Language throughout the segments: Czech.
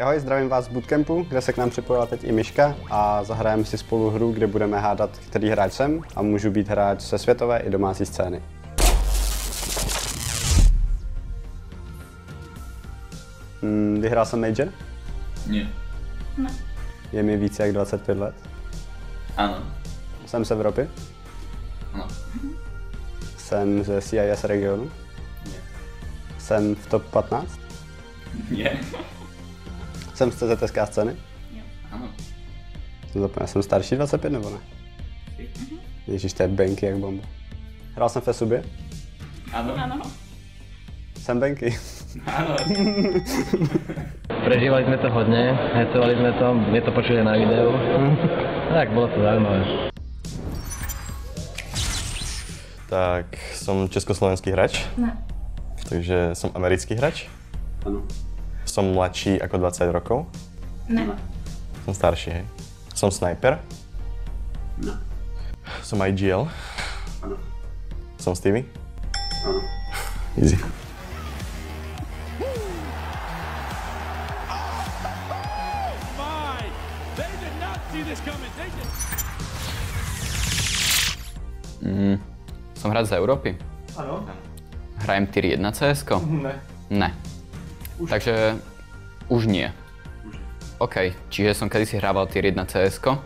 Ahoj, zdravím vás z Bootcampu, kde se k nám připojila teď i Myška a zahrajeme si spolu hru, kde budeme hádat, který hráč jsem a můžu být hráč ze světové i domácí scény. Hmm, vyhrál jsem Major? Nie. Je mi více jak 25 let. Áno. Jsem z Evropy. Áno. Jsem ze CIS regionu. Nie. Jsem v top 15. Nie. Jsem z CZSK scény. Áno. Jsem zapomněl, jsem starší 25 nebo ne? Ježíš, to je Benky jak bomba. Hrál jsem v Esubě. Áno. Ano. Jsem Benky. Áno. Prežívali sme to hodne, hecovali sme to, je to počuli na videu. tak, bolo to zaujímavé. Tak som československý hráč. Ne. Takže som americký hráč. Ano. Som mladší ako 20 rokov. Ne. Som starší, hej. Som sniper. Ne. Som IGL. Ano. Som Stevie. Ano. Easy. my! They did not see this coming. They did. Som hráč z Európy. Ano? Hrajem tier 1 cs Ne. Ne. Takže už nie. OK, čiže som kedysi hrával tier 1 cs Áno.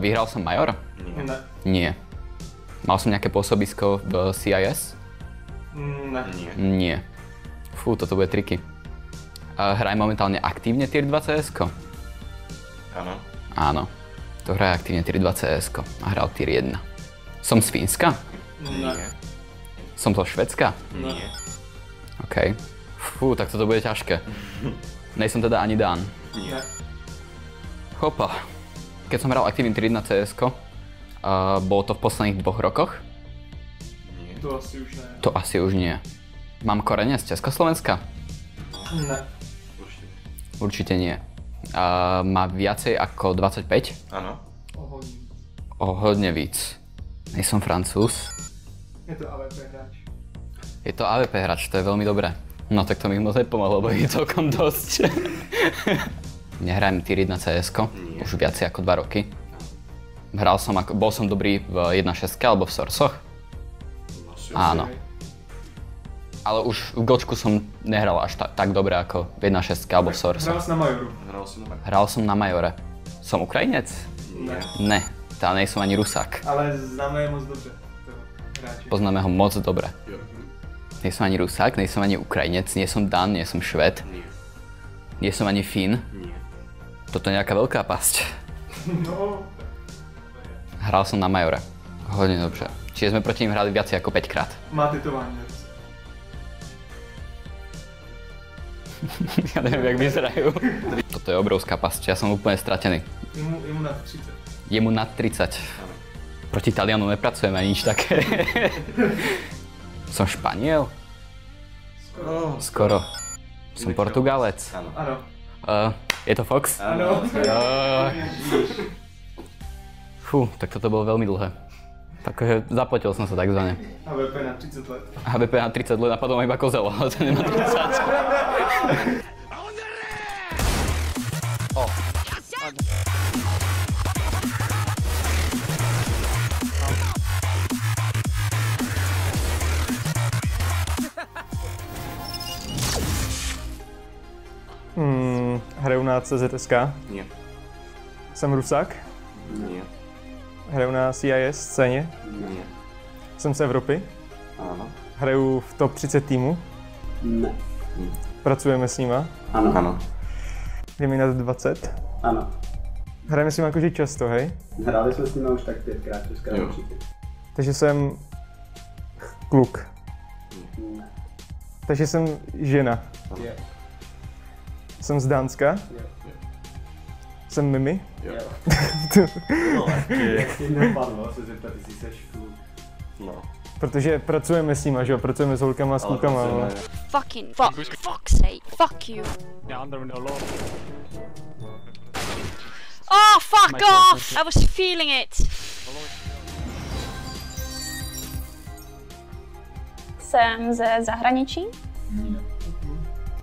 Vyhral som Major? Ne. Nie. Mal som nejaké pôsobisko v CIS? Ne. Nie. Fú, toto bude triky. Uh, hrajem momentálne aktívne tier 2 cs Áno. Áno. To hraje aktívne tier 2 cs a hral tier 1. Som z Fínska? Ne. Som zo Švedska? Nie. OK. Fú, tak toto bude ťažké. Nejsem teda ani Dán. Ne. Hopa. Keď som hral aktívne tier 1 cs uh, bolo to v posledných dvoch rokoch? To asi už ne. To asi už nie. Mám korene z Československa? Ne. Určite nie. Uh, má viacej ako 25? Áno. O hodně. O hodne víc. Nejsom francúz. Je to AVP hráč. Je to AVP hráč, to je veľmi dobré. No tak to mi moc nepomohlo, lebo je celkom dosť. Nehrajem tier 1 cs už viacej ako 2 roky. Hral som ako, bol som dobrý v 1.6 alebo v Sorsoch. Áno. Ale už v Gočku som nehral až ta, tak dobre ako v 1.6 alebo v Sorsoch. jsi na Majoru. Hral si na Hral som na Majore. Som Ukrajinec? Ne. Ne, tá nejsem ani Rusák. Ale známe je moc dobře. Poznáme ho moc dobre. Nie som ani Rusák, nie som ani Ukrajinec, nie som Dan, nie som Šved, Nie. nie som ani Fín. Nie. Toto je nejaká veľká pasť. No. Hral som na Majore. Hodne dobře. Čiže sme proti ním hrali viac ako 5 krát. Má tetování. Ja neviem, jak vyzerajú. Toto je obrovská pasť, ja som úplne stratený. Je mu, je mu na 30. Je mu nad 30. Proti Talianu nepracujeme ani nič také. som Španiel? No, Skoro. Som Portugalec. Áno. Ano. Uh, je to Fox? Ano. Uh, fú, tak toto bolo veľmi dlhé. Takže zaplatil som sa takzvané. AVP na 30 let. HBP na 30 let napadlo ma iba kozel, ale ten nemá 30. na CZSK. Nie. Jsem Rusák. Nie. Hraju na CIS scéně. Nie. Jsem z Evropy. Áno. Hraju v top 30 týmu. Ne. Pracujeme s nima. Ano. Áno. Je mi nad 20. Ano. Hrajeme s nimi jakože často, hej? Hráli jsme s nimi už tak pětkrát, šestkrát určitě. Takže jsem kluk. Ne. Takže jsem žena. Jo. Jsem z Dánska. Jo. Jsem Mimi. Jo. No, Jak nepadlo se zeptat, jestli seš kluk. no. Protože pracujeme s nima, že jo? Pracujeme s holkama a s Ale klukama. Ale... Fucking fuck. Fuck's sake. Fuck you. Under no law. Oh, fuck off! I was feeling it. Jsem ze zahraničí. Nie.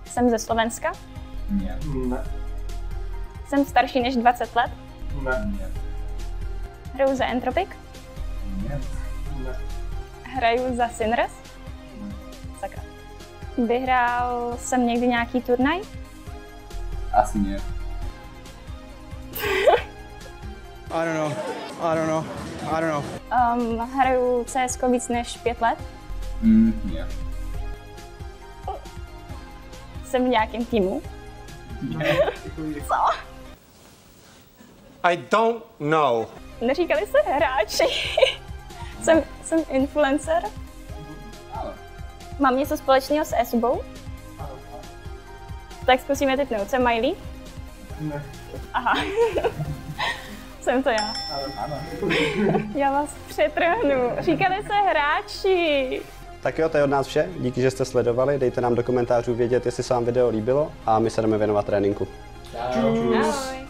Jsem ze Slovenska. Ne. Jsem starší než 20 let? Ne. Hraju za Entropic? Ne. Hraju za Sinners? Sakra. Vyhrál jsem někdy nějaký turnaj? Asi nie. I don't know. I don't know. I don't know. Um, hraju CS víc než 5 let? Mm, nie. Jsem v nějakém týmu? Co? I don't know. Neříkali se hráči. jsem, jsem influencer. Mám něco společného s Esubou? Tak zkusíme typnout. Jsem Miley? Ne. Aha. jsem to já. Já vás přetrhnu. Říkali se hráči. Tak jo, to je od nás vše. Díky, že jste sledovali. Dejte nám do komentářů vědět, jestli se vám video líbilo a my se jdeme věnovat tréninku. Ahoj.